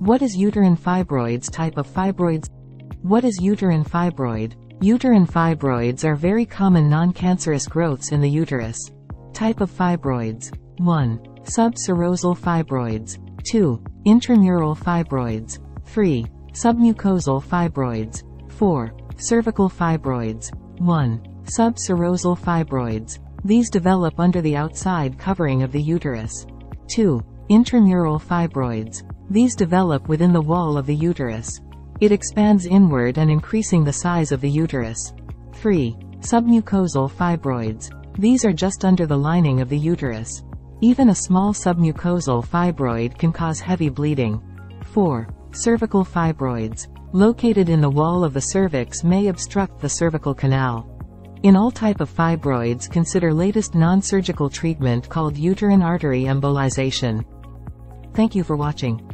What is uterine fibroids type of fibroids? What is uterine fibroid? Uterine fibroids are very common non-cancerous growths in the uterus. Type of fibroids. 1. Subserosal fibroids. 2. Intramural fibroids. 3. Submucosal fibroids. 4. Cervical fibroids. 1. Subserosal fibroids. These develop under the outside covering of the uterus. 2. Intramural fibroids. These develop within the wall of the uterus. It expands inward and increasing the size of the uterus. 3. Submucosal fibroids. These are just under the lining of the uterus. Even a small submucosal fibroid can cause heavy bleeding. 4. Cervical fibroids. Located in the wall of the cervix may obstruct the cervical canal. In all type of fibroids consider latest non-surgical treatment called uterine artery embolization. Thank you for watching.